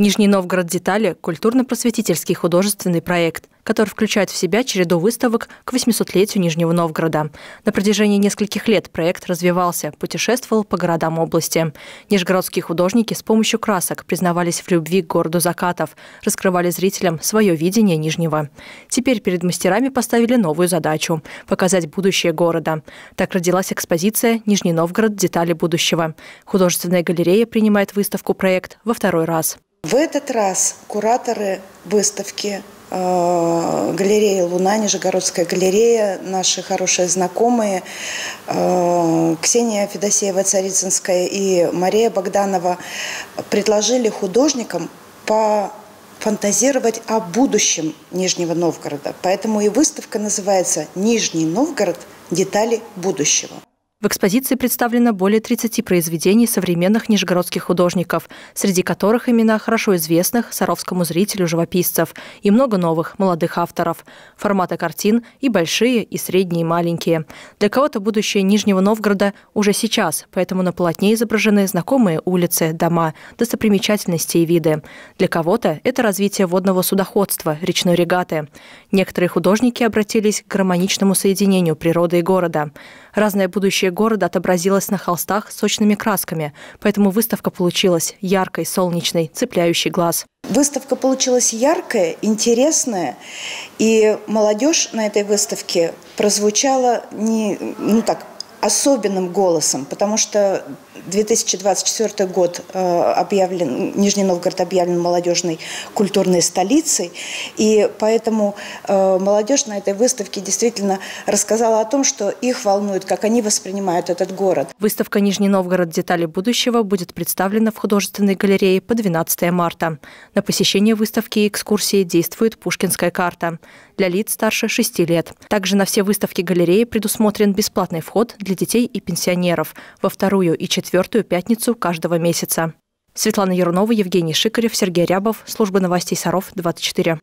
Нижний Новгород «Детали» – культурно-просветительский художественный проект, который включает в себя череду выставок к 800-летию Нижнего Новгорода. На протяжении нескольких лет проект развивался, путешествовал по городам области. Нижегородские художники с помощью красок признавались в любви к городу закатов, раскрывали зрителям свое видение Нижнего. Теперь перед мастерами поставили новую задачу – показать будущее города. Так родилась экспозиция «Нижний Новгород. Детали будущего». Художественная галерея принимает выставку «Проект» во второй раз. В этот раз кураторы выставки э, галерея «Луна», Нижегородская галерея, наши хорошие знакомые э, Ксения Федосеева-Царицынская и Мария Богданова предложили художникам по фантазировать о будущем Нижнего Новгорода. Поэтому и выставка называется «Нижний Новгород. Детали будущего». В экспозиции представлено более 30 произведений современных нижегородских художников, среди которых имена хорошо известных саровскому зрителю живописцев и много новых молодых авторов. Форматы картин и большие, и средние, и маленькие. Для кого-то будущее Нижнего Новгорода уже сейчас, поэтому на полотне изображены знакомые улицы, дома, достопримечательности и виды. Для кого-то это развитие водного судоходства, речной регаты. Некоторые художники обратились к гармоничному соединению природы и города. Разное будущее города отобразилась на холстах сочными красками, поэтому выставка получилась яркой, солнечной, цепляющей глаз. Выставка получилась яркая, интересная, и молодежь на этой выставке прозвучала не, ну так, особенным голосом, потому что 2024 год э, объявлен, Нижний Новгород объявлен молодежной культурной столицей, и поэтому э, молодежь на этой выставке действительно рассказала о том, что их волнует, как они воспринимают этот город. Выставка «Нижний Новгород. Детали будущего» будет представлена в художественной галерее по 12 марта. На посещение выставки и экскурсии действует Пушкинская карта для лиц старше 6 лет. Также на все выставки галереи предусмотрен бесплатный вход для детей и пенсионеров во вторую и четвертую пятницу каждого месяца. Светлана Ярунова, Евгений Шикарев, Сергей Рябов. Служба новостей Саров, 24.